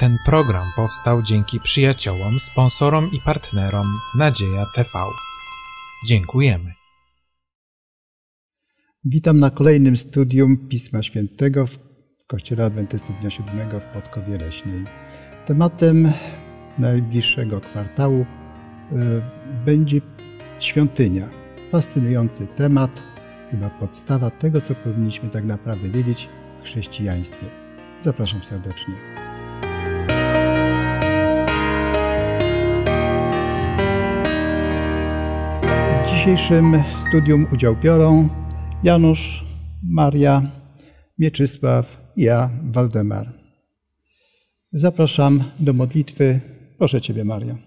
Ten program powstał dzięki przyjaciołom, sponsorom i partnerom Nadzieja TV. Dziękujemy. Witam na kolejnym studium Pisma Świętego w Kościele Adwentystów Dnia Siódmego w Podkowie Leśnej. Tematem najbliższego kwartału y, będzie świątynia. Fascynujący temat, chyba podstawa tego, co powinniśmy tak naprawdę wiedzieć w chrześcijaństwie. Zapraszam serdecznie. Dzisiejszym studium udział biorą Janusz, Maria, Mieczysław i ja, Waldemar. Zapraszam do modlitwy. Proszę Ciebie, Mario.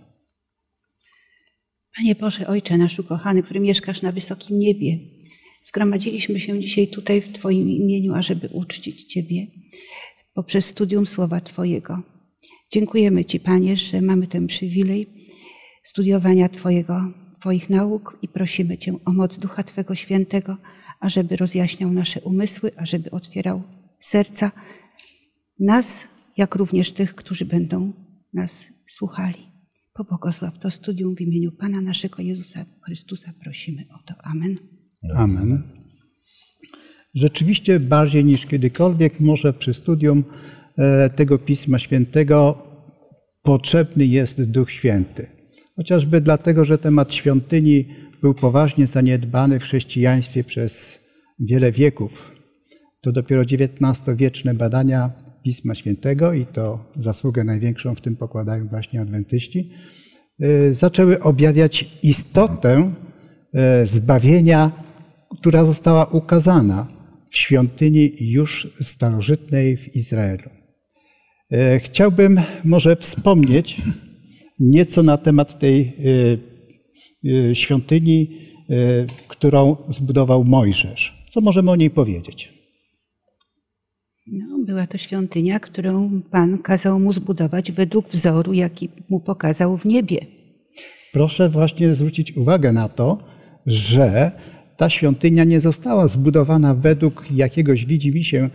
Panie Boże, Ojcze nasz ukochany, który mieszkasz na wysokim niebie, zgromadziliśmy się dzisiaj tutaj w Twoim imieniu, ażeby uczcić Ciebie poprzez studium Słowa Twojego. Dziękujemy Ci, Panie, że mamy ten przywilej studiowania Twojego, Twoich nauk i prosimy Cię o moc Ducha Twego Świętego, ażeby rozjaśniał nasze umysły, ażeby otwierał serca nas, jak również tych, którzy będą nas słuchali. Pobłogosław to studium w imieniu Pana naszego Jezusa Chrystusa prosimy o to. Amen. Amen. Rzeczywiście bardziej niż kiedykolwiek może przy studium e, tego Pisma Świętego potrzebny jest Duch Święty. Chociażby dlatego, że temat świątyni był poważnie zaniedbany w chrześcijaństwie przez wiele wieków. To dopiero XIX-wieczne badania Pisma Świętego i to zasługę największą w tym pokładają właśnie adwentyści, e, zaczęły objawiać istotę e, zbawienia, która została ukazana w świątyni już starożytnej w Izraelu. E, chciałbym może wspomnieć nieco na temat tej świątyni, którą zbudował Mojżesz. Co możemy o niej powiedzieć? No, była to świątynia, którą Pan kazał mu zbudować według wzoru, jaki mu pokazał w niebie. Proszę właśnie zwrócić uwagę na to, że ta świątynia nie została zbudowana według jakiegoś widzimisię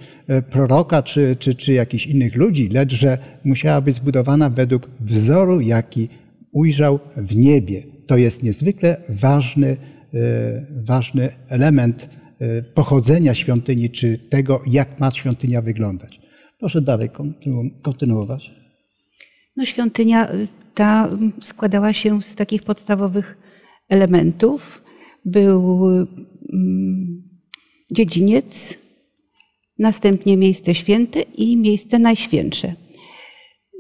proroka czy, czy, czy jakichś innych ludzi, lecz że musiała być zbudowana według wzoru, jaki ujrzał w niebie. To jest niezwykle ważny, ważny element pochodzenia świątyni, czy tego, jak ma świątynia wyglądać. Proszę dalej kontynuować. No, świątynia ta składała się z takich podstawowych elementów. Był dziedziniec, następnie miejsce święte i miejsce najświętsze.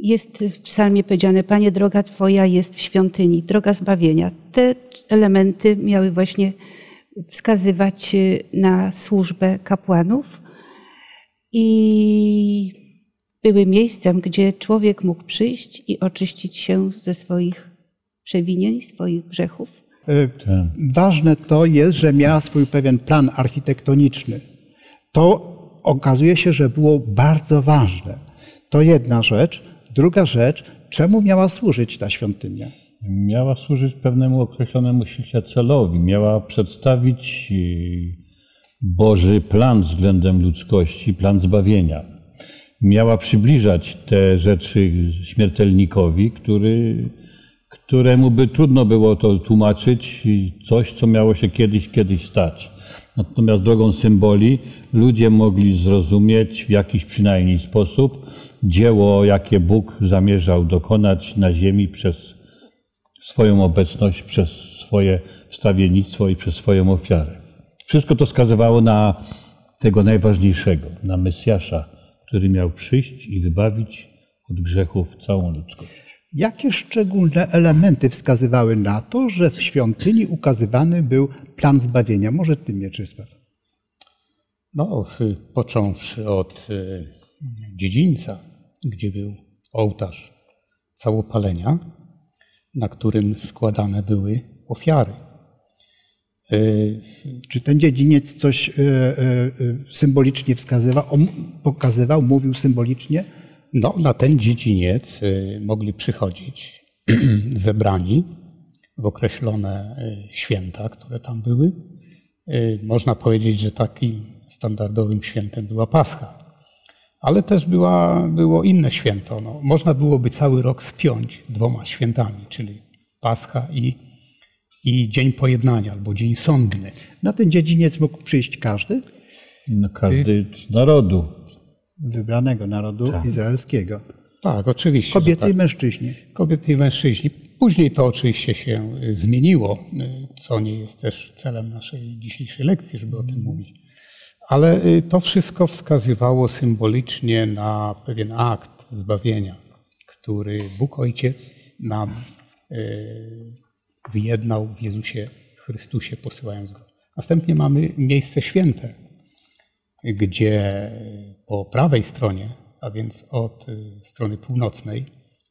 Jest w psalmie powiedziane, Panie, droga Twoja jest w świątyni, droga zbawienia. Te elementy miały właśnie wskazywać na służbę kapłanów i były miejscem, gdzie człowiek mógł przyjść i oczyścić się ze swoich przewinień, swoich grzechów. Ważne to jest, że miała swój pewien plan architektoniczny. To okazuje się, że było bardzo ważne. To jedna rzecz. Druga rzecz, czemu miała służyć ta świątynia? Miała służyć pewnemu określonemu celowi. Miała przedstawić Boży plan względem ludzkości, plan zbawienia. Miała przybliżać te rzeczy śmiertelnikowi, który, któremu by trudno było to tłumaczyć, coś, co miało się kiedyś, kiedyś stać. Natomiast drogą symboli ludzie mogli zrozumieć w jakiś przynajmniej sposób dzieło, jakie Bóg zamierzał dokonać na ziemi przez swoją obecność, przez swoje wstawiennictwo i przez swoją ofiarę. Wszystko to wskazywało na tego najważniejszego, na Mesjasza, który miał przyjść i wybawić od grzechów całą ludzkość. Jakie szczególne elementy wskazywały na to, że w świątyni ukazywany był plan zbawienia? Może ty, Mieczysław? No, począwszy od dziedzińca, gdzie był ołtarz całopalenia, na którym składane były ofiary. Czy ten dziedziniec coś symbolicznie wskazywał, pokazywał, mówił symbolicznie? No, na ten dziedziniec mogli przychodzić zebrani w określone święta, które tam były. Można powiedzieć, że takim standardowym świętem była Pascha. Ale też była, było inne święto. No, można byłoby cały rok spiąć dwoma świętami, czyli Pascha i, i Dzień Pojednania albo Dzień Sądny. Na ten dziedziniec mógł przyjść każdy No, każdy z narodu. Wybranego narodu izraelskiego. Tak, oczywiście. Kobiety tak. i mężczyźni. Kobiety i mężczyźni. Później to oczywiście się y, zmieniło, y, co nie jest też celem naszej dzisiejszej lekcji, żeby o tym mówić. Ale y, to wszystko wskazywało symbolicznie na pewien akt zbawienia, który Bóg Ojciec nam wyjednał w Jezusie Chrystusie, posyłając Go. Następnie mamy miejsce święte, gdzie po prawej stronie, a więc od y, strony północnej,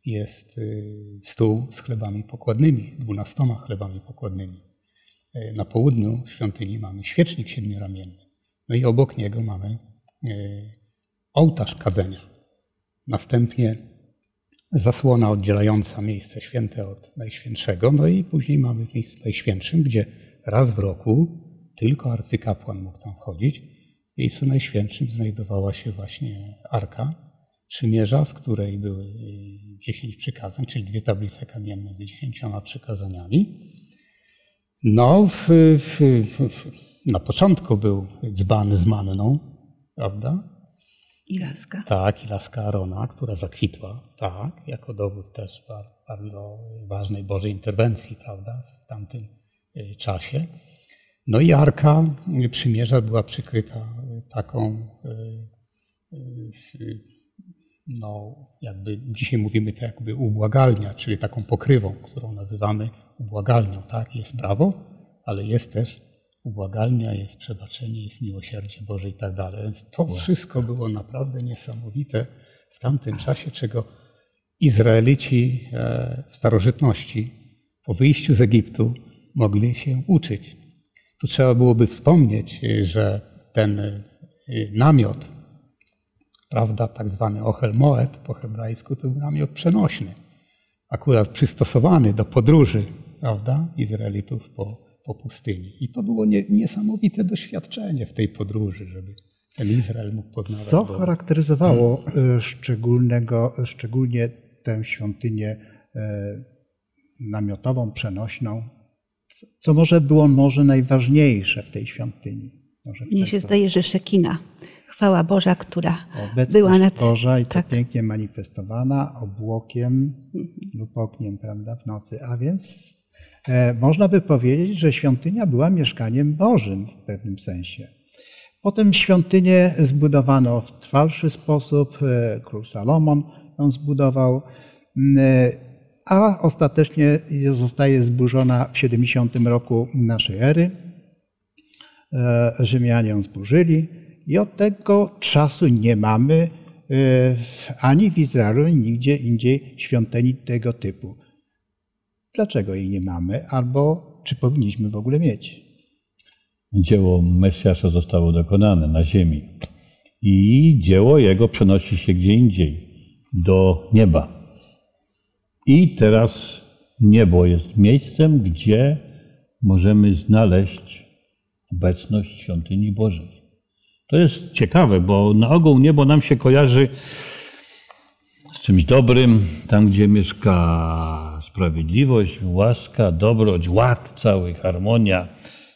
jest y, stół z chlebami pokładnymi, dwunastoma chlebami pokładnymi. Y, Na południu świątyni mamy świecznik siedmioramienny. No i obok niego mamy ołtarz kadzenia. Następnie zasłona oddzielająca miejsce święte od najświętszego. No i później mamy w miejscu najświętszym, gdzie raz w roku tylko arcykapłan mógł tam wchodzić. W miejscu najświętszym znajdowała się właśnie arka przymierza, w której były y, dziesięć przykazań, czyli dwie tablice kamienne z dziesięcioma przykazaniami. No, w, w, w, na początku był dzban z manną, prawda? I laska. Tak, i laska Arona, która zakwitła, tak, jako dowód też ba- bardzo ważnej Bożej interwencji, prawda, w tamtym y, czasie. No i Arka Przymierza była przykryta taką, y, y, no jakby dzisiaj mówimy to jakby ubłagalnia, czyli taką pokrywą, którą nazywamy ubłagalnią, tak, jest prawo, ale jest też ubłagalnia, jest przebaczenie, jest miłosierdzie Boże i tak dalej. Więc to wszystko było naprawdę niesamowite w tamtym czasie, czego Izraelici e, w starożytności po wyjściu z Egiptu mogli się uczyć. Tu trzeba byłoby wspomnieć, e, że ten e, namiot, prawda, tak zwany Ochel Moed po hebrajsku, to był namiot przenośny, akurat przystosowany do podróży, prawda, Izraelitów po, po pustyni. I to było nie, niesamowite doświadczenie w tej podróży, żeby ten Izrael mógł poznawać Co Boga. charakteryzowało y, szczególnego, szczególnie tę świątynię y, namiotową, przenośną? Co- może było może najważniejsze w tej świątyni? Może Mnie się to zdaje, że Szekina, chwała Boża, która Obecność była nad... Boża i to tak. pięknie manifestowana obłokiem lub ogniem, prawda, w nocy. A więc e, można by powiedzieć, że świątynia była mieszkaniem Bożym w pewnym sensie. Potem świątynię zbudowano w trwalszy sposób. e, Król Salomon ją zbudował, m, e, a ostatecznie zostaje zburzona w 70 roku naszej ery. E, Rzymianie ją zburzyli i od tego czasu nie mamy e, ani w Izraelu, ani nigdzie indziej świątyni tego typu. Dlaczego jej nie mamy, albo czy powinniśmy w ogóle mieć? Dzieło Mesjasza zostało dokonane na ziemi i dzieło jego przenosi się gdzie indziej, do nieba. I teraz niebo jest miejscem, gdzie możemy znaleźć obecność świątyni Bożej. To jest ciekawe, bo na ogół niebo nam się kojarzy z czymś dobrym, tam gdzie mieszka sprawiedliwość, łaska, dobroć, ład cały, harmonia.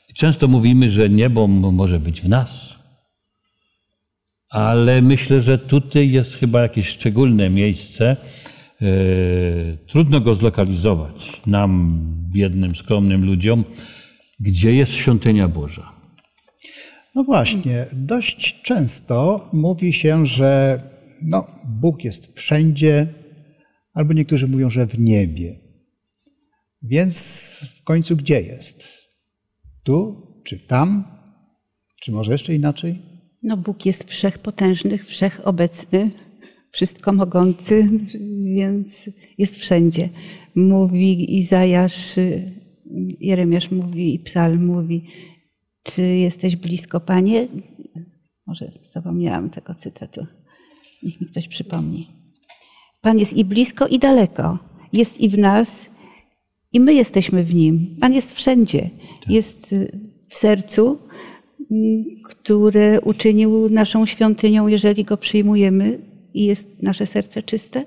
I często mówimy, że niebo może być w nas. Ale myślę, że tutaj jest chyba jakieś szczególne miejsce. E, Trudno go zlokalizować nam, biednym, skromnym ludziom, gdzie jest świątynia Boża. No właśnie, dość często mówi się, że no, Bóg jest wszędzie, albo niektórzy mówią, że w niebie. Więc w końcu gdzie jest? Tu czy tam? Czy może jeszcze inaczej? No Bóg jest wszechpotężny, wszechobecny, wszystko mogący, więc jest wszędzie. Mówi Izajasz, Jeremiasz mówi i Psalm mówi, czy jesteś blisko, Panie? Może zapomniałam tego cytatu. Niech mi ktoś przypomni. Pan jest i blisko, i daleko. Jest i w nas, i my jesteśmy w Nim. Pan jest wszędzie. Jest y, w sercu, które uczynił naszą świątynią, jeżeli go przyjmujemy i jest nasze serce czyste.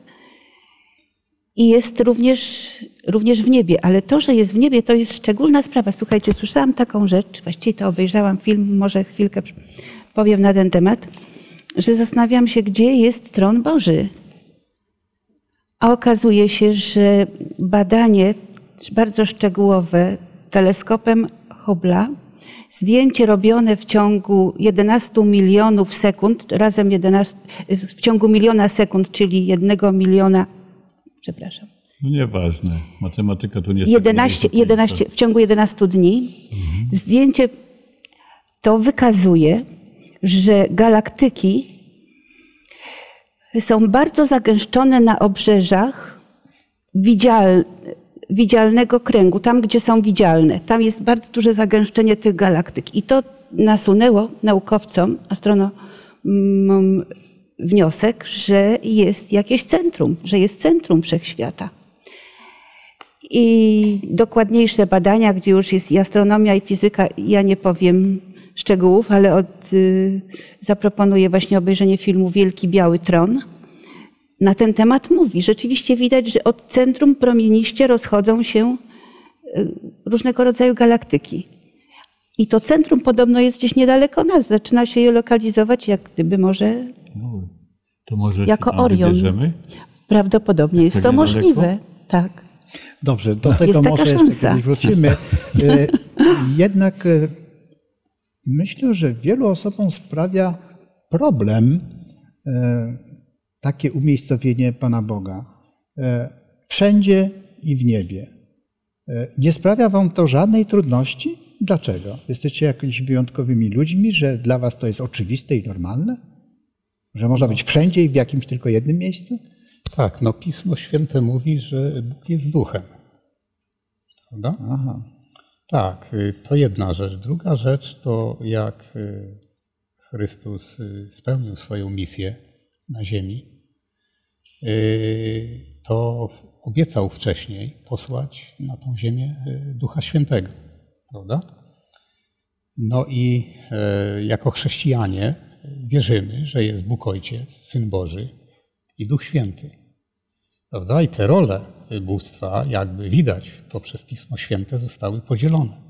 I jest również, również w niebie, ale to, że jest w niebie, to jest szczególna sprawa. Słuchajcie, słyszałam taką rzecz, właściwie to obejrzałam film, może chwilkę powiem na ten temat, że zastanawiam się, gdzie jest tron Boży. A okazuje się, że badanie bardzo szczegółowe teleskopem Hubble'a, zdjęcie robione w ciągu 11 milionów sekund, razem 11, w ciągu miliona sekund, czyli jednego miliona, przepraszam, No nieważne. Matematyka tu nie 11, 11, w ciągu 11 dni. Zdjęcie to wykazuje, że galaktyki są bardzo zagęszczone na obrzeżach widzial, widzialnego kręgu, tam gdzie są widzialne. Tam jest bardzo duże zagęszczenie tych galaktyk. I to nasunęło naukowcom, astronomom wniosek, że jest jakieś centrum, że jest centrum wszechświata. I dokładniejsze badania, gdzie już jest i astronomia, i fizyka, ja nie powiem szczegółów, ale od, y, zaproponuję właśnie obejrzenie filmu Wielki Biały Tron. Na ten temat mówi. Rzeczywiście widać, że od centrum promieniście rozchodzą się y, różnego rodzaju galaktyki. I to centrum podobno jest gdzieś niedaleko nas. Zaczyna się je lokalizować, jak gdyby może No, to może Jako Orion. wybierzemy? prawdopodobnie jest to niedaleko? możliwe. Tak. Dobrze, do tego taka może jeszcze szansa. kiedyś wrócimy. E, Jednak e, myślę, że wielu osobom sprawia problem e, takie umiejscowienie Pana Boga. E, Wszędzie i w niebie. E, Nie sprawia Wam to żadnej trudności? Dlaczego? Jesteście jakimiś wyjątkowymi ludźmi, że dla Was to jest oczywiste i normalne? Że można być wszędzie i w jakimś tylko jednym miejscu? Tak, no Pismo Święte mówi, że Bóg jest duchem. Prawda? Aha. Tak, y, to jedna rzecz. Druga rzecz to jak y, Chrystus y, spełnił swoją misję na ziemi, to obiecał wcześniej posłać na tą ziemię y, Ducha Świętego. Prawda? No i e, jako chrześcijanie wierzymy, że jest Bóg Ojciec, Syn Boży i Duch Święty. Prawda? I te role bóstwa, jakby widać poprzez Pismo Święte, zostały podzielone.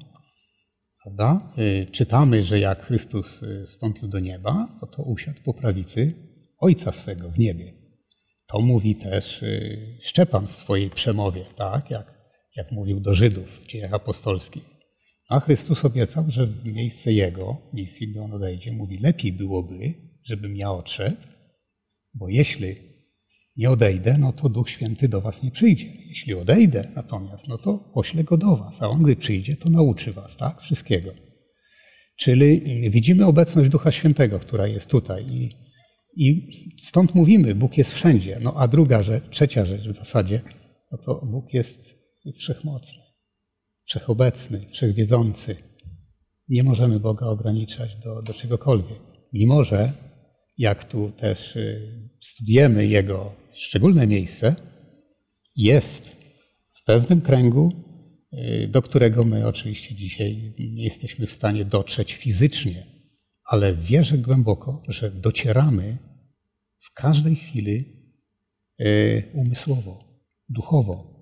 Prawda? Y, Czytamy, że jak Chrystus y, wstąpił do nieba, no to usiadł po prawicy Ojca swego w niebie. To mówi też y, Szczepan w swojej przemowie, tak? jak, jak mówił do Żydów w dziejach apostolskich. A Chrystus obiecał, że w miejsce Jego misji, gdy On odejdzie, mówi, lepiej byłoby, żebym ja odszedł, bo jeśli nie odejdę, no to Duch Święty do was nie przyjdzie. Jeśli odejdę natomiast, no to poślę go do was, a on gdy przyjdzie, to nauczy was, tak? Wszystkiego. Czyli widzimy obecność Ducha Świętego, która jest tutaj i, i stąd mówimy, Bóg jest wszędzie. No a druga rzecz, trzecia rzecz w zasadzie, no to Bóg jest wszechmocny, wszechobecny, wszechwiedzący. Nie możemy Boga ograniczać do, do czegokolwiek. Mimo, że jak tu też y, studiujemy Jego szczególne miejsce, jest w pewnym kręgu, y, do którego my oczywiście dzisiaj nie jesteśmy w stanie dotrzeć fizycznie, ale wierzę głęboko, że docieramy w każdej chwili y, umysłowo, duchowo.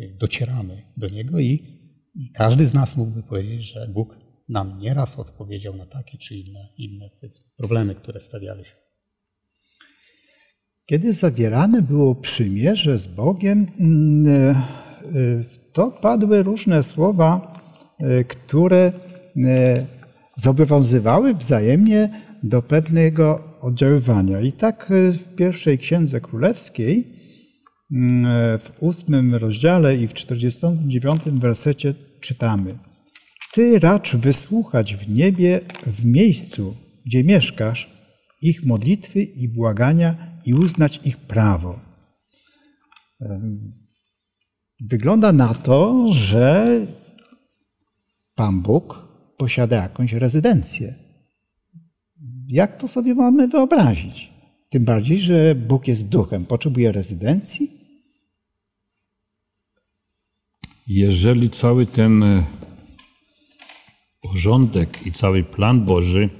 Y, Docieramy do Niego i, i każdy z nas mógłby powiedzieć, że Bóg nam nieraz odpowiedział na takie czy inne, inne problemy, które stawialiśmy. Kiedy zawierane było przymierze z Bogiem, mm, e, to padły różne słowa, e, które e, zobowiązywały wzajemnie do pewnego oddziaływania. I tak e, w pierwszej księdze królewskiej, mm, e, w ósmym rozdziale i w 49 wersecie czytamy: Ty racz wysłuchać w niebie, w miejscu, gdzie mieszkasz, ich modlitwy i błagania i uznać ich prawo. Wygląda na to, że Pan Bóg posiada jakąś rezydencję. Jak to sobie mamy wyobrazić? Tym bardziej, że Bóg jest duchem. Potrzebuje rezydencji? Jeżeli cały ten e, porządek i cały plan Boży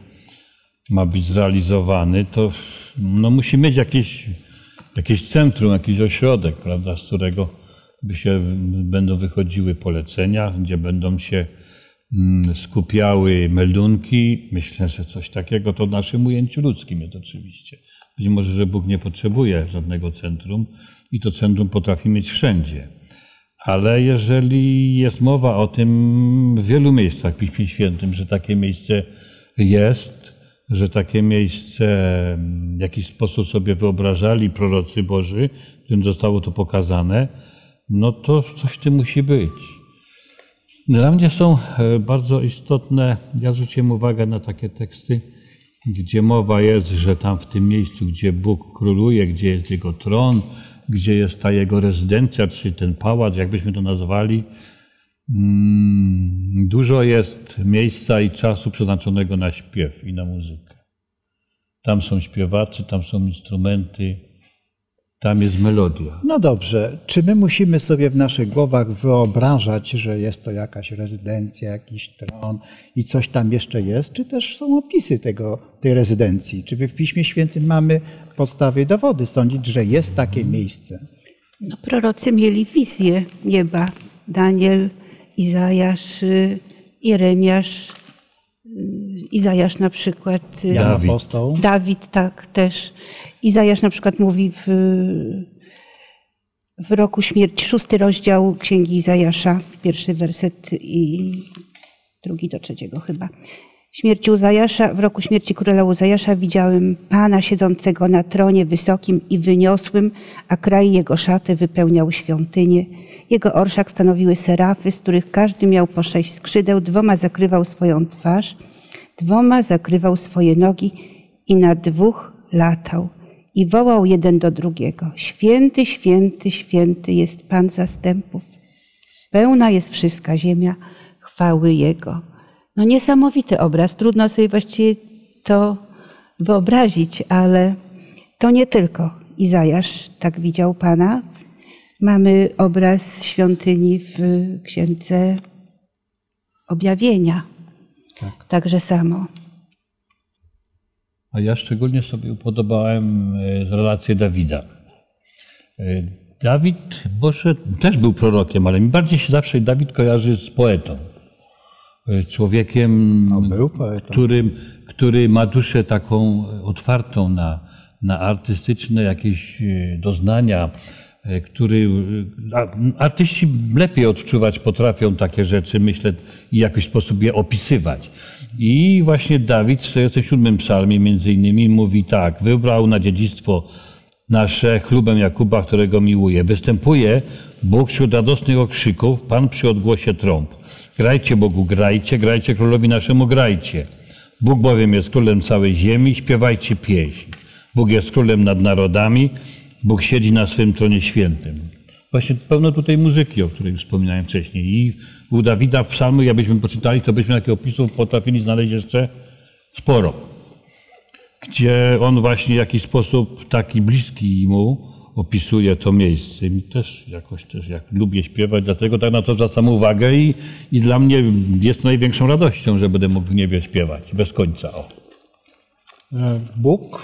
ma być zrealizowany, to no, musi mieć jakieś, jakieś centrum, jakiś ośrodek, prawda, z którego by się będą wychodziły polecenia, gdzie będą się skupiały meldunki. Myślę, że coś takiego to w naszym ujęciu ludzkim jest oczywiście. Być może, że Bóg nie potrzebuje żadnego centrum i to centrum potrafi mieć wszędzie. Ale jeżeli jest mowa o tym w wielu miejscach w Piśmie Świętym, że takie miejsce jest, że takie miejsce w jakiś sposób sobie wyobrażali prorocy Boży, którym zostało to pokazane, no to coś w tym musi być. Dla mnie są e, bardzo istotne, ja zwróciłem uwagę na takie teksty, gdzie mowa jest, że tam w tym miejscu, gdzie Bóg króluje, gdzie jest Jego tron, gdzie jest ta Jego rezydencja, czy ten pałac, jakbyśmy to nazwali, mm, dużo jest miejsca i czasu przeznaczonego na śpiew i na muzykę. Tam są śpiewacy, tam są instrumenty, tam jest melodia. No dobrze, czy my musimy sobie w naszych głowach wyobrażać, że jest to jakaś rezydencja, jakiś tron i coś tam jeszcze jest, czy też są opisy tego, tej rezydencji? Czy w Piśmie Świętym mamy podstawy i dowody sądzić, że jest takie miejsce? No, prorocy mieli wizję nieba. Daniel, Izajasz, y, Jeremiasz, y, Izajasz na przykład. y, Jan Dawid. Dawid tak też. Izajasz na przykład mówi w, w roku śmierci, szósty rozdział Księgi Izajasza, pierwszy werset i drugi do trzeciego chyba. Śmierci Uzajasza, w roku śmierci króla Uzajasza widziałem Pana siedzącego na tronie wysokim i wyniosłym, a kraj jego szaty wypełniał świątynię. Jego orszak stanowiły serafy, z których każdy miał po sześć skrzydeł, dwoma zakrywał swoją twarz, dwoma zakrywał swoje nogi i na dwóch latał. I wołał jeden do drugiego: Święty, święty, święty jest Pan zastępów. Pełna jest wszystka ziemia chwały Jego. No niesamowity obraz, trudno sobie właściwie to wyobrazić, ale to nie tylko Izajasz tak widział Pana. Mamy obraz świątyni w Księdze Objawienia. Także samo. A ja szczególnie sobie upodobałem e, relację Dawida. E, Dawid, Boże, też był prorokiem, ale mi bardziej się zawsze Dawid kojarzy z poetą. E, Człowiekiem, No, poetą. który, który ma duszę taką otwartą na, na artystyczne jakieś doznania, który artyści lepiej odczuwać potrafią takie rzeczy, myślę, i w jakiś sposób je opisywać. I właśnie Dawid w 47 psalmie między innymi mówi tak, wybrał na dziedzictwo nasze chlubem Jakuba, którego miłuje. Występuje Bóg wśród radosnych okrzyków, Pan przy odgłosie trąb. Grajcie Bogu, grajcie, grajcie królowi naszemu, grajcie. Bóg bowiem jest królem całej ziemi, śpiewajcie pieśń. Bóg jest królem nad narodami, Bóg siedzi na swym tronie świętym. Właśnie pełno tutaj muzyki, o której wspominałem wcześniej. I u Dawida w psalmu, jakbyśmy poczytali, to byśmy takich opisów potrafili znaleźć jeszcze sporo gdzie on właśnie w jakiś sposób taki bliski mu opisuje to miejsce. Mi też jakoś też jak lubię śpiewać, dlatego tak na to zwracam uwagę i, i dla mnie jest największą radością, że będę mógł w niebie śpiewać bez końca. O. E, Bóg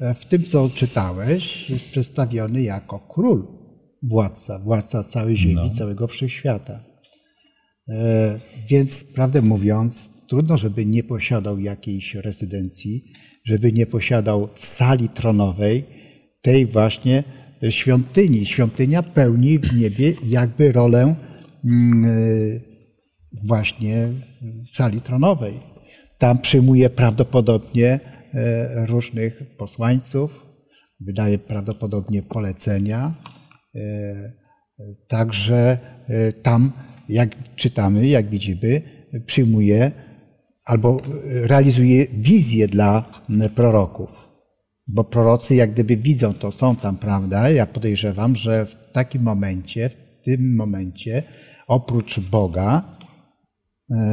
e, w tym, co czytałeś, jest przedstawiony jako król, władca, władca całej ziemi, całego wszechświata. E, Więc, prawdę mówiąc, trudno, żeby nie posiadał jakiejś rezydencji, żeby nie posiadał sali tronowej, tej właśnie świątyni. Świątynia pełni w niebie jakby rolę mm, e, właśnie sali tronowej. Tam przyjmuje prawdopodobnie e, różnych posłańców, wydaje prawdopodobnie polecenia. E, Także e, tam, jak czytamy, jak widzimy, przyjmuje albo e, realizuje wizję dla proroków. Bo prorocy jak gdyby widzą to, są tam, prawda? Ja podejrzewam, że w takim momencie, w tym momencie, oprócz Boga,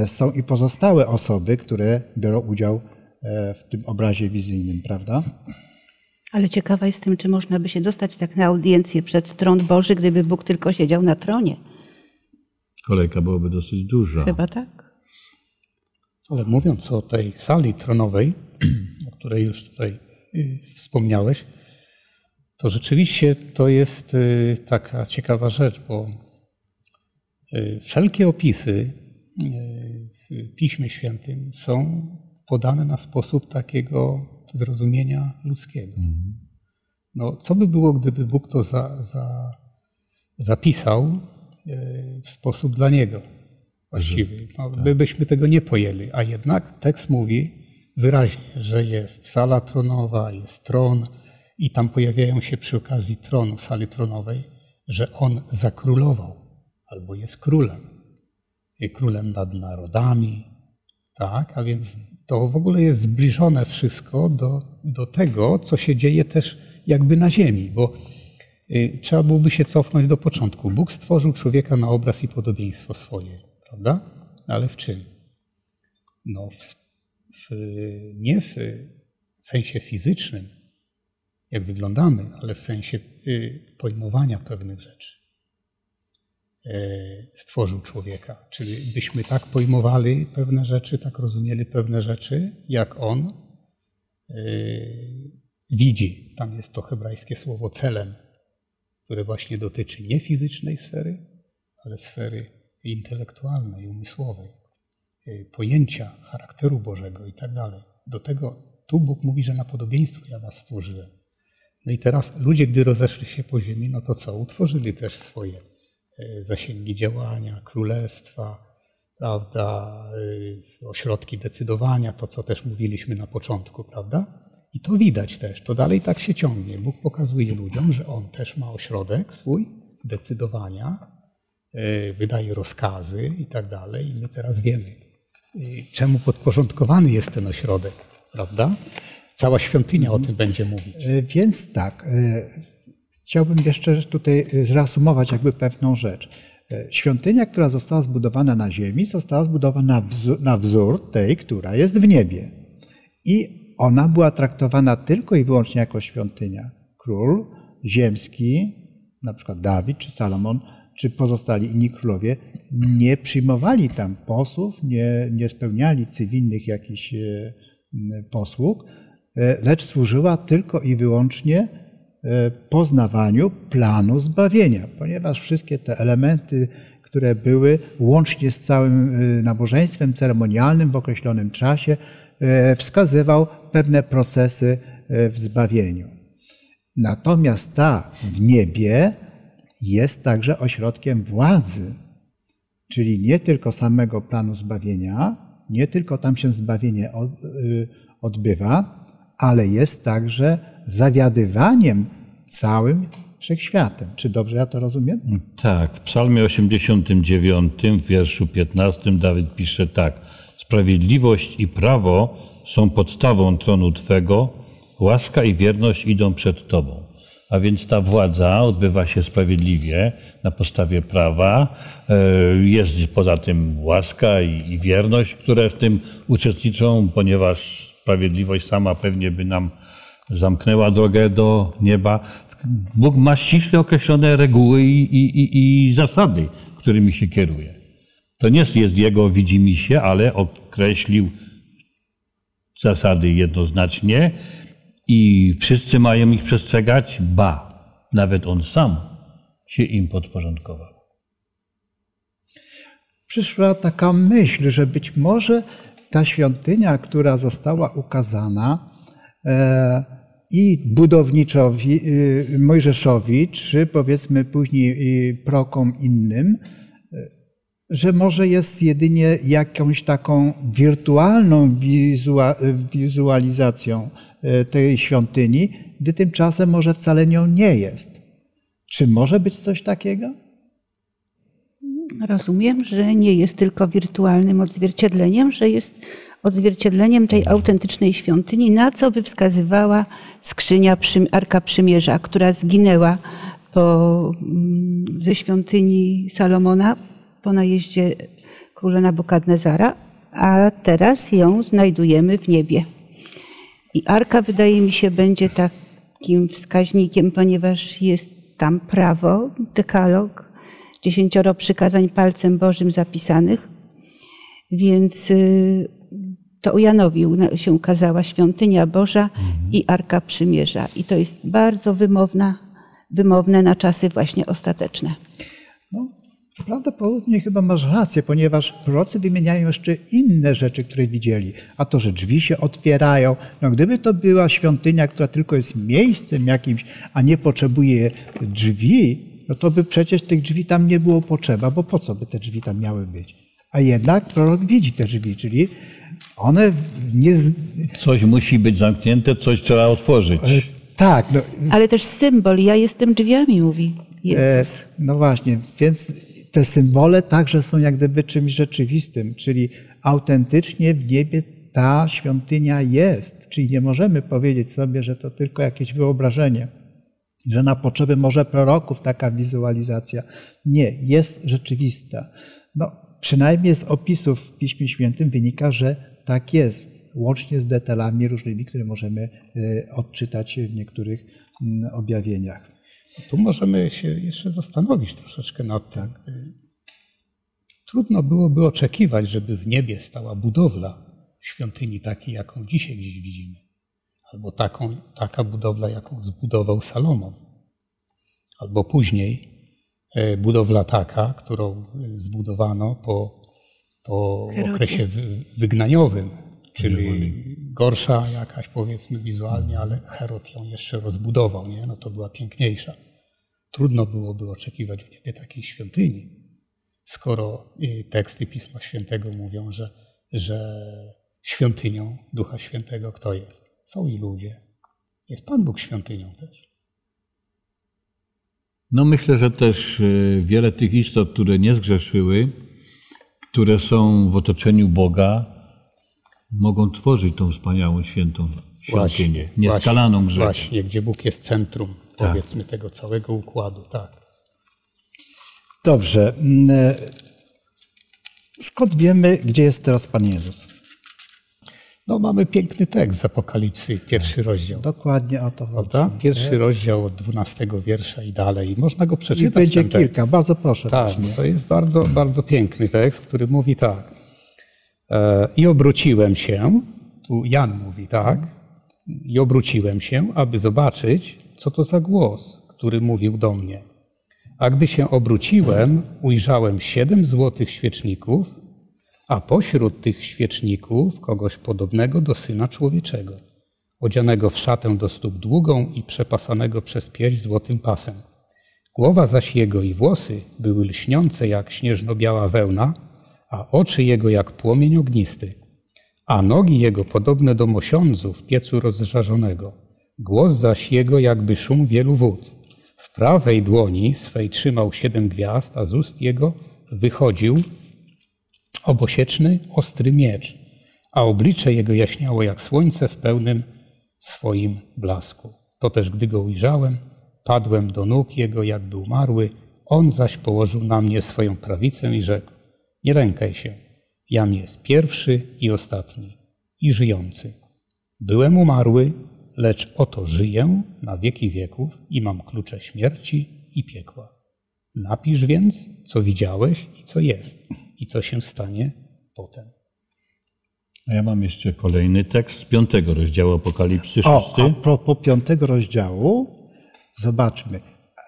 są i pozostałe osoby, które biorą udział w tym obrazie wizyjnym, prawda? Ale ciekawa jestem, czy można by się dostać tak na audiencję przed tron Boży, gdyby Bóg tylko siedział na tronie. Kolejka byłaby dosyć duża. Chyba tak. Ale mówiąc o tej sali tronowej, o której już tutaj y, wspomniałeś, to rzeczywiście to jest y, taka ciekawa rzecz, bo y, wszelkie opisy w Piśmie Świętym są podane na sposób takiego zrozumienia ludzkiego. No, co by było, gdyby Bóg to za, za, zapisał w sposób dla Niego? właściwy. No, my byśmy tego nie pojęli, a jednak tekst mówi wyraźnie, że jest sala tronowa, jest tron i tam pojawiają się przy okazji tronu, sali tronowej, że on zakrólował albo jest królem. Królem nad narodami, tak? A więc to w ogóle jest zbliżone wszystko do, do tego, co się dzieje też jakby na ziemi, bo y, trzeba byłoby się cofnąć do początku. Bóg stworzył człowieka na obraz i podobieństwo swoje prawda? Ale w czym? No, w, w, nie w sensie fizycznym, jak wyglądamy, ale w sensie y, pojmowania pewnych rzeczy. E, stworzył człowieka. Czyli byśmy tak pojmowali pewne rzeczy, tak rozumieli pewne rzeczy, jak on e, widzi. Tam jest to hebrajskie słowo celem, które właśnie dotyczy nie fizycznej sfery, ale sfery intelektualnej, umysłowej, y, pojęcia charakteru Bożego i tak dalej. Do tego tu Bóg mówi, że na podobieństwo ja was stworzyłem. No i teraz ludzie, gdy rozeszli się po ziemi, no to co? Utworzyli też swoje zasięgi działania, królestwa, prawda, y, ośrodki decydowania, to co też mówiliśmy na początku, prawda? I to widać też, to dalej tak się ciągnie. Bóg pokazuje ludziom, że On też ma ośrodek swój decydowania, E, wydaje rozkazy i tak dalej. I my teraz wiemy, e, czemu podporządkowany jest ten ośrodek, prawda? Cała świątynia o tym będzie mówić. E, więc tak, chciałbym jeszcze tutaj zreasumować jakby pewną rzecz. Świątynia, która została zbudowana na ziemi, została zbudowana na wzór, tej, która jest w niebie. I ona była traktowana tylko i wyłącznie jako świątynia. Król ziemski, na przykład Dawid czy Salomon, czy pozostali inni królowie nie przyjmowali tam posłów, nie, nie spełniali cywilnych jakichś e, posług, lecz służyła tylko i wyłącznie poznawaniu planu zbawienia, ponieważ wszystkie te elementy, które były łącznie z całym nabożeństwem ceremonialnym w określonym czasie, wskazywał pewne procesy w zbawieniu. Natomiast ta w niebie jest także ośrodkiem władzy, czyli nie tylko samego planu zbawienia, nie tylko tam się zbawienie odbywa, ale jest także zawiadywaniem całym wszechświatem. Czy dobrze ja to rozumiem? Tak, w Psalmie 89, w wierszu 15 Dawid pisze tak: Sprawiedliwość i prawo są podstawą tronu Twego, łaska i wierność idą przed Tobą. A więc ta władza odbywa się sprawiedliwie na podstawie prawa. E, jest poza tym łaska i wierność, które w tym uczestniczą, ponieważ sprawiedliwość sama pewnie by nam zamknęła drogę do nieba. Bóg ma ściśle określone reguły i, i, i zasady, którymi się kieruje. To nie jest jego widzimisię, ale określił zasady jednoznacznie i wszyscy mają ich przestrzegać, ba, nawet on sam się im podporządkował. Przyszła taka myśl, że być może ta świątynia, która została ukazana e, i budowniczowi e, Mojżeszowi, czy powiedzmy później prokom innym, że może jest jedynie jakąś taką wirtualną wizualizacją e, tej świątyni, gdy tymczasem może wcale nią nie jest. Czy może być coś takiego? Rozumiem, że nie jest tylko wirtualnym odzwierciedleniem, że jest odzwierciedleniem tej autentycznej świątyni, na co by wskazywała skrzynia Arka Przymierza, która zginęła po, mm, ze świątyni Salomona po najeździe króla Nabukadnezara, a teraz ją znajdujemy w niebie. I arka, wydaje mi się, będzie takim wskaźnikiem, ponieważ jest tam prawo, dekalog, dziesięcioro przykazań palcem Bożym zapisanych, więc y, to u Janowi się ukazała świątynia Boża i Arka Przymierza. I to jest bardzo wymowna, wymowne na czasy właśnie ostateczne. No, prawdopodobnie chyba masz rację, ponieważ prorocy wymieniają jeszcze inne rzeczy, które widzieli. A to, że drzwi się otwierają. No, gdyby to była świątynia, która tylko jest miejscem jakimś, a nie potrzebuje drzwi, no to by przecież tych drzwi tam nie było potrzeba, bo po co by te drzwi tam miały być? A jednak prorok widzi te drzwi, czyli one nie. Coś musi być zamknięte, coś trzeba otworzyć. Tak, no, Ale też symbol, ja jestem drzwiami, mówi E, Jezus. No właśnie, więc te symbole także są jak gdyby czymś rzeczywistym, czyli autentycznie w niebie ta świątynia jest. Czyli nie możemy powiedzieć sobie, że to tylko jakieś wyobrażenie, że na potrzeby może proroków taka wizualizacja. Nie, jest rzeczywista. No, przynajmniej z opisów w Piśmie Świętym wynika, że tak jest, łącznie z detalami różnymi, które możemy e, odczytać w niektórych objawieniach. Tu możemy się jeszcze zastanowić troszeczkę nad tym. Trudno byłoby oczekiwać, żeby w niebie stała budowla świątyni takiej, jaką dzisiaj gdzieś widzimy. Albo taką, taka budowla, jaką zbudował Salomon. Albo później e, budowla taka, którą e, zbudowano po, po okresie wy- wygnaniowym, czyli gorsza jakaś powiedzmy wizualnie, ale Herod ją jeszcze rozbudował, nie? No to była piękniejsza. Trudno byłoby oczekiwać w niebie takiej świątyni, skoro y, teksty Pisma Świętego mówią, że, że świątynią Ducha Świętego kto jest? Są i ludzie. Jest Pan Bóg świątynią też. No myślę, że też y, wiele tych istot, które nie zgrzeszyły, które są w otoczeniu Boga, mogą tworzyć tą wspaniałą, świętą świątynię, nieskalaną grzechem. Właśnie, gdzie Bóg jest centrum, powiedzmy, tego całego układu. Tak. Dobrze. mm, e, Skąd wiemy, gdzie jest teraz Pan Jezus? No mamy piękny tekst z Apokalipsy, pierwszy rozdział. Dokładnie o to chodzi. Prawda? Pierwszy rozdział od 12 wiersza i dalej. Można go I przeczytać. będzie ten tekst. kilka. Bardzo proszę. Tak, właśnie. to jest bardzo, bardzo piękny tekst, który mówi tak. E, I obróciłem się, tu Jan mówi tak, i obróciłem się, aby zobaczyć, co to za głos, który mówił do mnie. A gdy się obróciłem, ujrzałem siedem złotych świeczników, a pośród tych świeczników kogoś podobnego do Syna Człowieczego, odzianego w szatę do stóp długą i przepasanego przez pierś złotym pasem. Głowa zaś jego i włosy były lśniące jak śnieżno-biała wełna, a oczy jego jak płomień ognisty, a nogi jego podobne do mosiądzu w piecu rozżarzonego. Głos zaś jego jakby szum wielu wód. W prawej dłoni swej trzymał siedem gwiazd, a z ust jego wychodził obosieczny, ostry miecz, a oblicze jego jaśniało jak słońce w pełnym swoim blasku. To też, gdy go ujrzałem, padłem do nóg jego, jakby umarły, on zaś położył na mnie swoją prawicę i rzekł, nie lękaj się, jam jest pierwszy i ostatni i żyjący. Byłem umarły, lecz oto żyję na wieki wieków i mam klucze śmierci i piekła. Napisz więc, co widziałeś i co jest, i co się stanie potem. A ja mam jeszcze kolejny tekst z piątego rozdziału Apokalipsy O, szósty. a propos piątego rozdziału, zobaczmy.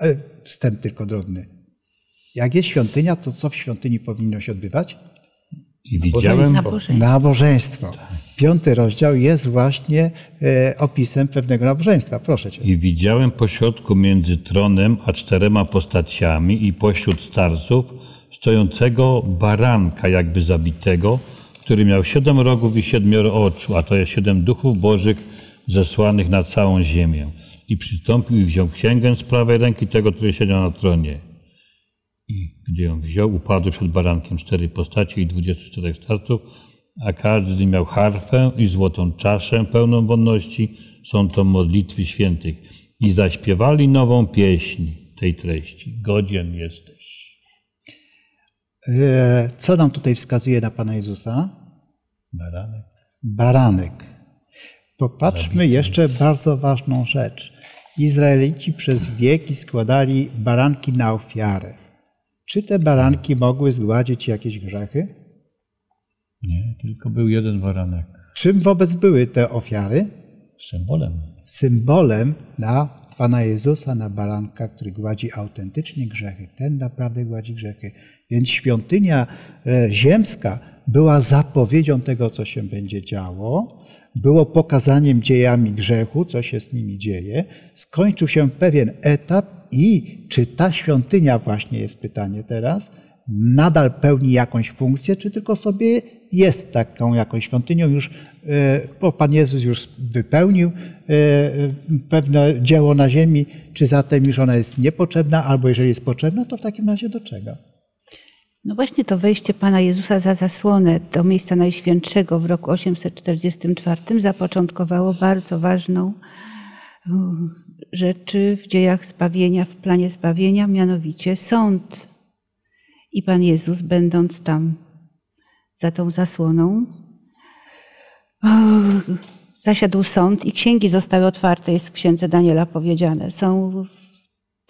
E, Wstęp tylko drobny. Jak jest świątynia, to co w świątyni powinno się odbywać? I widziałem, Nabożeństwo. Nabożeństwo. Piąty rozdział jest właśnie e, opisem pewnego nabożeństwa. Proszę cię. I widziałem pośrodku między tronem a czterema postaciami i pośród starców stojącego baranka jakby zabitego, który miał siedem rogów i siedmioro oczu, a to jest siedem duchów bożych zesłanych na całą ziemię. I przystąpił i wziął księgę z prawej ręki tego, który siedział na tronie. I gdy ją wziął, upadły przed barankiem cztery postaci i dwudziestu czterech starców, a każdy miał harfę i złotą czaszę pełną wonności. Są to modlitwy świętych. I zaśpiewali nową pieśń tej treści. Godzien jesteś. E, Co nam tutaj wskazuje na Pana Jezusa? Baranek. Baranek. Popatrzmy jeszcze bardzo ważną rzecz. Izraelici przez wieki składali baranki na ofiarę. Czy te baranki mogły zgładzić jakieś grzechy? Nie, tylko był jeden baranek. Czym wobec były te ofiary? Symbolem. Symbolem na Pana Jezusa, na baranka, który gładzi autentycznie grzechy. Ten naprawdę gładzi grzechy. Więc świątynia e, ziemska była zapowiedzią tego, co się będzie działo, było pokazaniem dziejami grzechu, co się z nimi dzieje. Skończył się pewien etap i czy ta świątynia właśnie jest pytanie teraz, nadal pełni jakąś funkcję, czy tylko sobie jest taką jakąś świątynią już, e, bo Pan Jezus już wypełnił e, pewne dzieło na ziemi, czy zatem już ona jest niepotrzebna, albo jeżeli jest potrzebna, to w takim razie do czego? No właśnie to wejście Pana Jezusa za zasłonę do miejsca Najświętszego w roku 844 zapoczątkowało bardzo ważną rzecz w dziejach zbawienia, w planie zbawienia, mianowicie sąd. I Pan Jezus, będąc tam za tą zasłoną, zasiadł sąd i księgi zostały otwarte, jest w księdze Daniela powiedziane. Są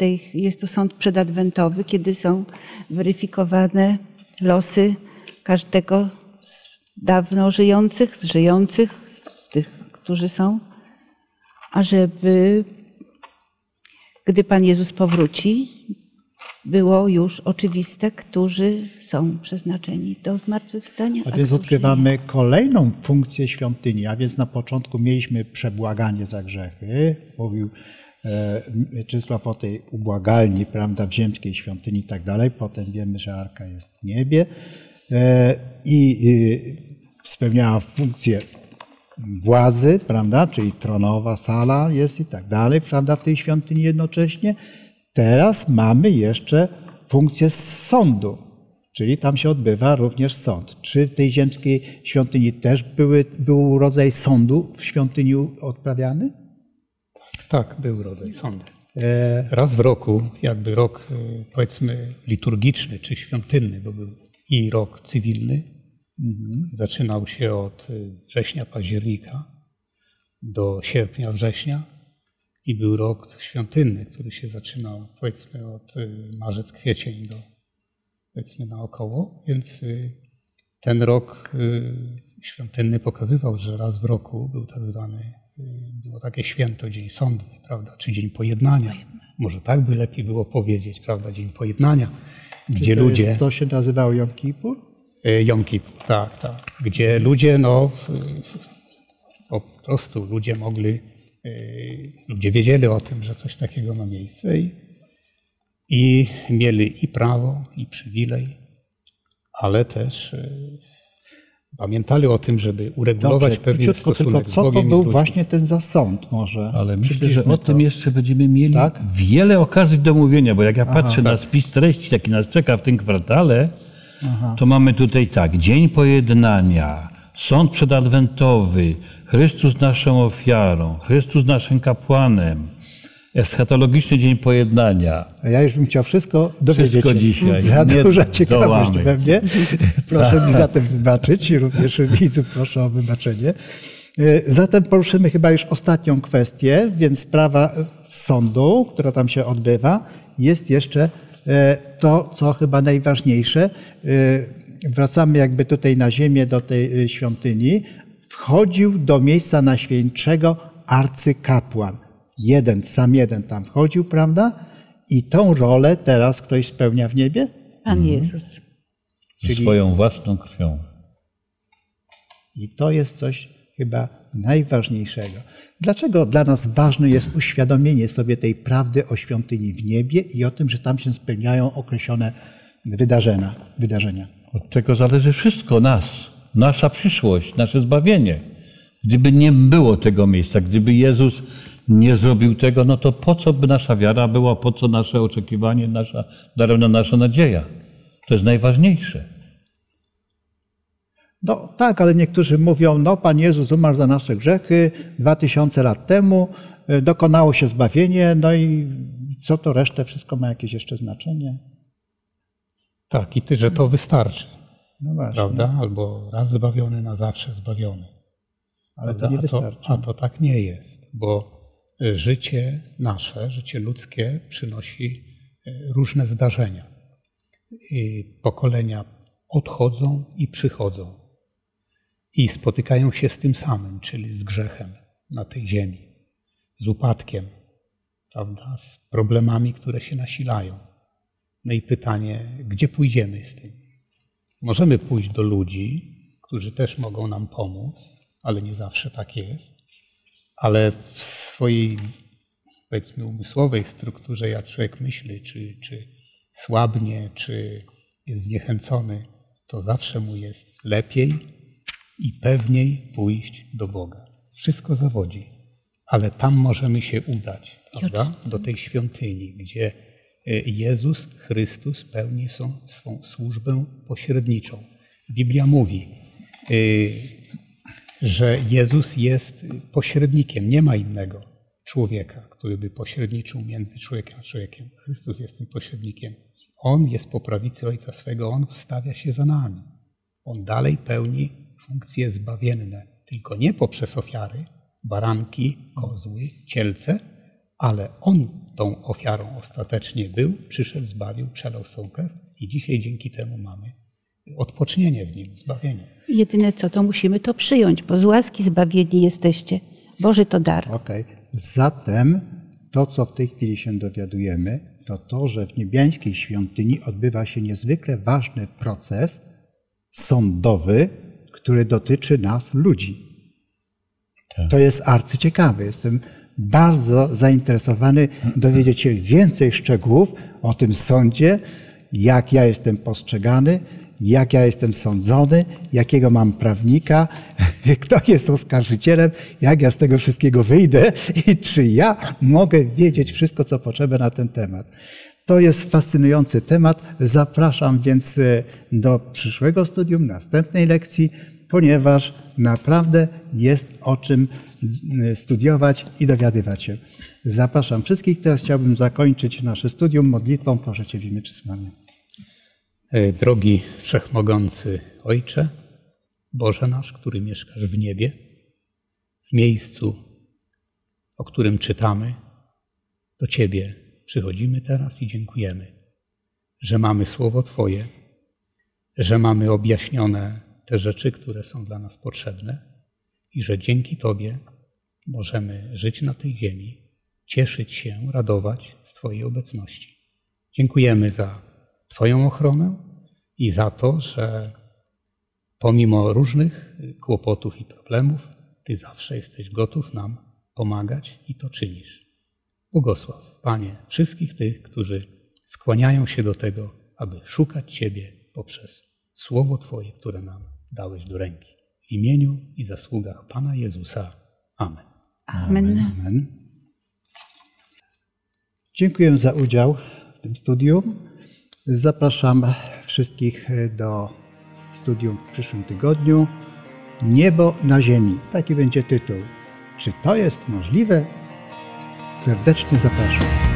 tej, jest to sąd przedadwentowy, kiedy są weryfikowane losy każdego z dawno żyjących, z żyjących, z tych, którzy są, ażeby gdy Pan Jezus powróci, było już oczywiste, którzy są przeznaczeni do zmartwychwstania. A więc odkrywamy kolejną funkcję świątyni, a więc na początku mieliśmy przebłaganie za grzechy. Mówił e, Czesław o tej ubłagalni, prawda, w ziemskiej świątyni i tak dalej. Potem wiemy, że Arka jest w niebie e, i spełniała funkcję władzy, prawda, czyli tronowa sala jest i tak dalej, prawda, w tej świątyni jednocześnie. Teraz mamy jeszcze funkcję sądu, czyli tam się odbywa również sąd. Czy w tej ziemskiej świątyni też były, był rodzaj sądu w świątyni odprawiany? Tak, był rodzaj sądu. E, Raz w roku, jakby rok e, powiedzmy liturgiczny czy świątynny, bo był i rok cywilny, mhm. zaczynał się od e, września, października do sierpnia, września, i był rok świątynny, który się zaczynał powiedzmy od marzec, kwiecień do powiedzmy naokoło, więc ten rok świątynny pokazywał, że raz w roku był tak zwany, było takie święto, dzień sądny, prawda, czy dzień pojednania. Może tak by lepiej było powiedzieć, prawda, dzień pojednania, gdzie to ludzie... Jest, to się nazywało Jom Kippur? Jom Kippur, tak, tak. Gdzie ludzie, no, po prostu ludzie mogli Yy, ludzie wiedzieli o tym, że coś takiego ma miejsce i, i mieli i prawo, i przywilej, ale też pamiętali o tym, żeby uregulować Dobrze, pewien stosunek tylko co to był właśnie ten zasąd może? Ale myślę, że o tym jeszcze będziemy mieli tak? wiele okazji do mówienia, bo jak ja Aha, patrzę tak. na spis treści, jaki nas czeka w tym kwartale, Aha. to mamy tutaj tak, Dzień Pojednania, Sąd przedadwentowy, Chrystus naszą ofiarą, Chrystus naszym kapłanem, eschatologiczny dzień pojednania. A ja już bym chciał wszystko dowiedzieć wszystko dzisiaj. Za duża ciekawość we mnie. Proszę mi zatem wybaczyć i również widzów proszę o wybaczenie. E, zatem poruszymy chyba już ostatnią kwestię, więc sprawa sądu, która tam się odbywa, jest jeszcze e, to, co chyba najważniejsze. E, wracamy jakby tutaj na ziemię, do tej świątyni, wchodził do miejsca najświętszego arcykapłan. Jeden, sam jeden tam wchodził, prawda? I tą rolę teraz ktoś spełnia w niebie? Pan mhm. Jezus. Czyli... Swoją własną krwią. I to jest coś chyba najważniejszego. Dlaczego dla nas ważne jest uświadomienie sobie tej prawdy o świątyni w niebie i o tym, że tam się spełniają określone wydarzenia? wydarzenia? Od tego zależy wszystko nas nasza przyszłość, nasze zbawienie. Gdyby nie było tego miejsca, gdyby Jezus nie zrobił tego, no to po co by nasza wiara była, po co nasze oczekiwanie, nasza, daremna nasza nadzieja? To jest najważniejsze. No tak, ale niektórzy mówią, no Pan Jezus umarł za nasze grzechy dwa tysiące lat temu, e, dokonało się zbawienie, no i co to resztę, wszystko ma jakieś jeszcze znaczenie? Tak, i ty, że to wystarczy. No właśnie. Prawda? Albo raz zbawiony, na zawsze zbawiony. Ale to nie wystarczy. A to, a to tak nie jest, bo życie nasze, życie ludzkie przynosi e, różne zdarzenia. I pokolenia odchodzą i przychodzą. i spotykają się z tym samym, czyli z grzechem na tej ziemi, z upadkiem, prawda, z problemami, które się nasilają. No i pytanie, gdzie pójdziemy z tym? Możemy pójść do ludzi, którzy też mogą nam pomóc, ale nie zawsze tak jest. Ale w swojej, powiedzmy, umysłowej strukturze, jak człowiek myśli, czy, czy słabnie, czy jest zniechęcony, to zawsze mu jest lepiej i pewniej pójść do Boga. Wszystko zawodzi, ale tam możemy się udać, prawda? Do tej świątyni, gdzie e, Jezus Chrystus pełni swą służbę pośredniczą. Biblia mówi, e, że Jezus jest pośrednikiem, nie ma innego człowieka, który by pośredniczył między człowiekiem a człowiekiem. Chrystus jest tym pośrednikiem. On jest po prawicy Ojca swego, On wstawia się za nami. On dalej pełni funkcje zbawienne, tylko nie poprzez ofiary, baranki, kozły, cielce, ale On tą ofiarą ostatecznie był, przyszedł, zbawił, przelał swą krew i dzisiaj dzięki temu mamy odpocznienie w Nim, zbawienie. Jedyne co, to musimy to przyjąć, bo z łaski zbawieni jesteście. Boży to dar. Okej. Okay. Zatem to, co w tej chwili się dowiadujemy, to to, że w niebiańskiej świątyni odbywa się niezwykle ważny proces sądowy, który dotyczy nas, ludzi. Tak. To jest arcyciekawe. Jestem bardzo zainteresowany dowiedzieć się więcej szczegółów o tym sądzie, jak ja jestem postrzegany, jak ja jestem sądzony, jakiego mam prawnika, kto jest oskarżycielem, jak ja z tego wszystkiego wyjdę i czy ja mogę wiedzieć wszystko, co potrzeba na ten temat. To jest fascynujący temat. Zapraszam więc e, do przyszłego studium, następnej lekcji, ponieważ naprawdę jest o czym e, studiować i dowiadywać się. Zapraszam wszystkich. Teraz chciałbym zakończyć nasze studium modlitwą. Proszę Cię w imię drogi Wszechmogący Ojcze, Boże nasz, który mieszkasz w niebie, w miejscu, o którym czytamy, do Ciebie przychodzimy teraz i dziękujemy, że mamy Słowo Twoje, że mamy objaśnione te rzeczy, które są dla nas potrzebne i że dzięki Tobie możemy żyć na tej ziemi, cieszyć się, radować z Twojej obecności. Dziękujemy za Twoją ochronę i za to, że pomimo różnych kłopotów i problemów, Ty zawsze jesteś gotów nam pomagać i to czynisz. Błogosław, Panie, wszystkich tych, którzy skłaniają się do tego, aby szukać Ciebie poprzez Słowo Twoje, które nam dałeś do ręki. W imieniu i zasługach Pana Jezusa. Amen. Amen. Amen. Dziękuję za udział w tym studium. Zapraszam wszystkich do studium w przyszłym tygodniu. Niebo na ziemi. Taki będzie tytuł. Czy to jest możliwe? Serdecznie zapraszam.